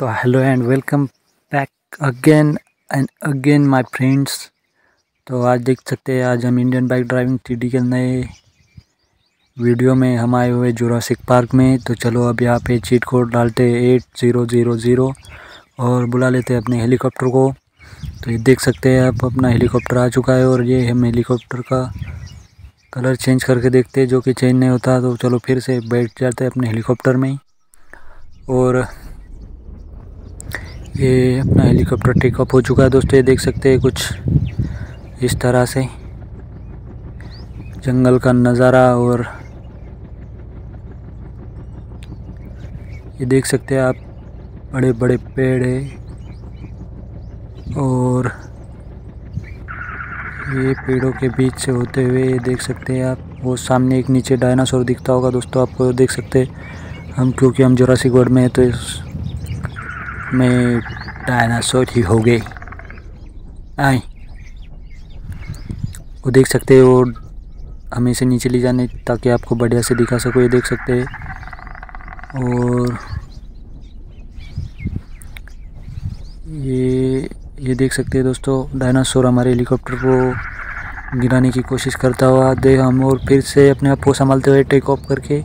तो hello and welcome back again and again my friends तो आज देख सकते हैं, आज हम इंडियन बाइक ड्राइविंग टी के नए वीडियो में हम आए हुए जोरासिक पार्क में। तो चलो अब यहाँ पे चीट कोड डालते एट ज़ीरो ज़ीरो ज़ीरो और बुला लेते हैं अपने हेलीकॉप्टर को। तो ये देख सकते हैं आप अपना हेलीकॉप्टर आ चुका है और ये हम हेलीकॉप्टर का कलर चेंज करके देखते हैं, जो कि चेंज नहीं होता। तो चलो फिर से बैठ जाते हैं अपने हेलीकॉप्टर में और ये अपना हेलीकॉप्टर टेक ऑफ़ हो चुका है दोस्तों, ये देख सकते हैं कुछ इस तरह से। जंगल का नज़ारा और ये देख सकते हैं आप बड़े बड़े पेड़ है और ये पेड़ों के बीच से होते हुए ये देख सकते हैं आप, वो सामने एक नीचे डायनासोर दिखता होगा दोस्तों, आपको देख सकते हैं हम, क्योंकि हम जोरासिक वर्ड में है तो में डायनासोर ही हो गए। आए। वो देख सकते हो, हमें इसे नीचे ले जाने ताकि आपको बढ़िया से दिखा सको, ये देख सकते हैं। और ये ये देख सकते हैं दोस्तों, डायनासोर हमारे हेलीकॉप्टर को गिराने की कोशिश करता हुआ दे हम और फिर से अपने आप को संभालते हुए टेक ऑफ़ करके।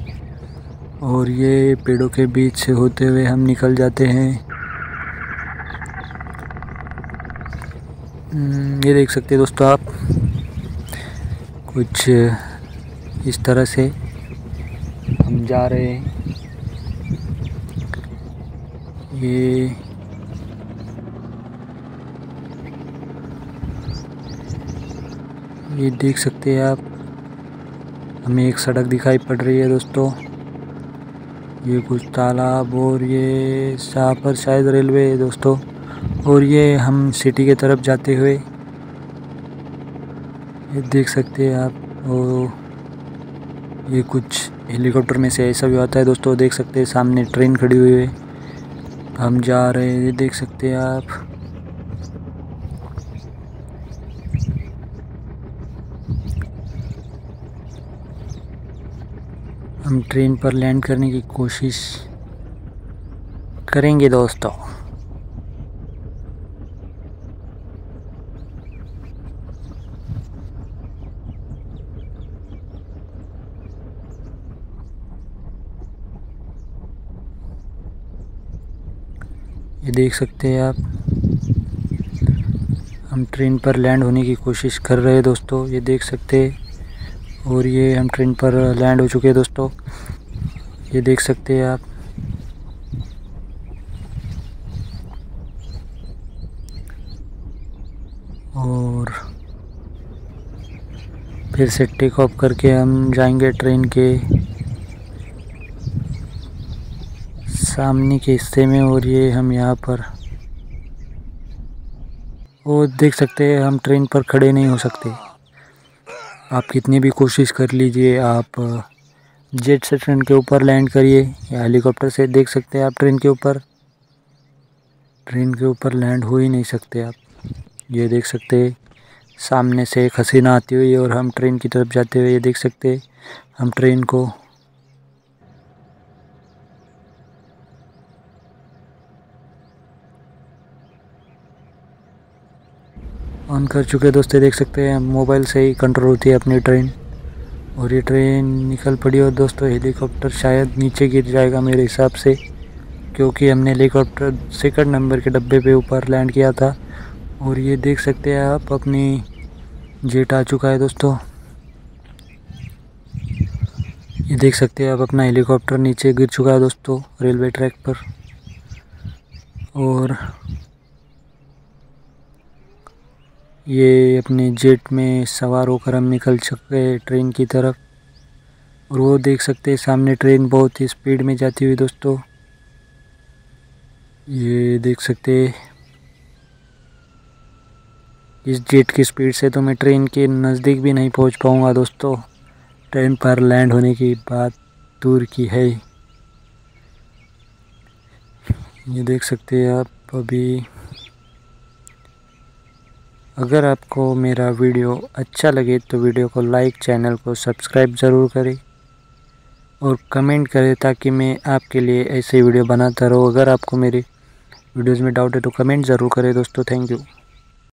और ये पेड़ों के बीच से होते हुए हम निकल जाते हैं। ये देख सकते हैं दोस्तों आप। कुछ, इस तरह से हम जा रहे हैं। ये ये देख सकते हैं आप, हमें एक सड़क दिखाई पड़ रही है दोस्तों। ये कुछ तालाब और ये यहाँ पर शायद रेलवे है दोस्तों। और ये हम सिटी के तरफ़ जाते हुए ये देख सकते हैं आप, और ये कुछ हेलीकॉप्टर में से ऐसा भी आता है। दोस्तों, देख सकते हैं सामने ट्रेन खड़ी हुई है। हम जा रहे हैं, ये देख सकते हैं आप। हम ट्रेन पर लैंड करने की कोशिश करेंगे, दोस्तों। ये देख सकते हैं आप। हम ट्रेन पर लैंड होने की कोशिश कर रहे हैं दोस्तों, ये देख सकते हैं। और ये हम ट्रेन पर लैंड हो चुके हैं दोस्तों। ये देख सकते हैं आप। और फिर से टेक ऑफ़ करके हम जाएँगे ट्रेन के। सामने के हिस्से में और ये हम यहाँ पर वो देख सकते हैं, हम ट्रेन पर खड़े नहीं हो सकते। आप कितनी भी कोशिश कर लीजिए, आप जेट से ट्रेन के ऊपर लैंड करिए, या हेलीकॉप्टर से देख सकते हैं आप ट्रेन के ऊपर। ट्रेन के ऊपर लैंड हो ही नहीं सकते आप। ये देख सकते हैं, सामने से एक हसीना आती हुई और हम ट्रेन की तरफ़ जाते हुए ये देख सकते हम ट्रेन को ऑन कर चुके हैं दोस्तों देख सकते हैं, मोबाइल से ही कंट्रोल होती है अपनी ट्रेन और ये ट्रेन निकल पड़ी और दोस्तों हेलीकॉप्टर शायद नीचे गिर जाएगा मेरे हिसाब से, क्योंकि हमने हेलीकॉप्टर सेकंड नंबर के डब्बे पे ऊपर लैंड किया था। और ये देख सकते हैं आप, अपनी जेट आ चुका है दोस्तों। ये देख सकते हैं आप, अपना हेलीकॉप्टर नीचे गिर चुका है दोस्तों रेलवे ट्रैक पर। और ये अपने जेट में सवार होकर हम निकल चुके ट्रेन की तरफ़। और वो देख सकते हैं, सामने ट्रेन बहुत ही स्पीड में जाती हुई दोस्तों। ये देख सकते इस जेट की स्पीड से तो मैं ट्रेन के नज़दीक भी नहीं पहुँच पाऊँगा दोस्तों। ट्रेन पर लैंड होने की बात दूर की है। ये देख सकते हैं आप अभी अगर आपको मेरा वीडियो अच्छा लगे तो वीडियो को लाइक, चैनल को सब्सक्राइब ज़रूर करें और कमेंट करें ताकि मैं आपके लिए ऐसे वीडियो बनाता रहूँ। अगर आपको मेरे वीडियोज़ में डाउट है तो कमेंट ज़रूर करें दोस्तों। Thank you.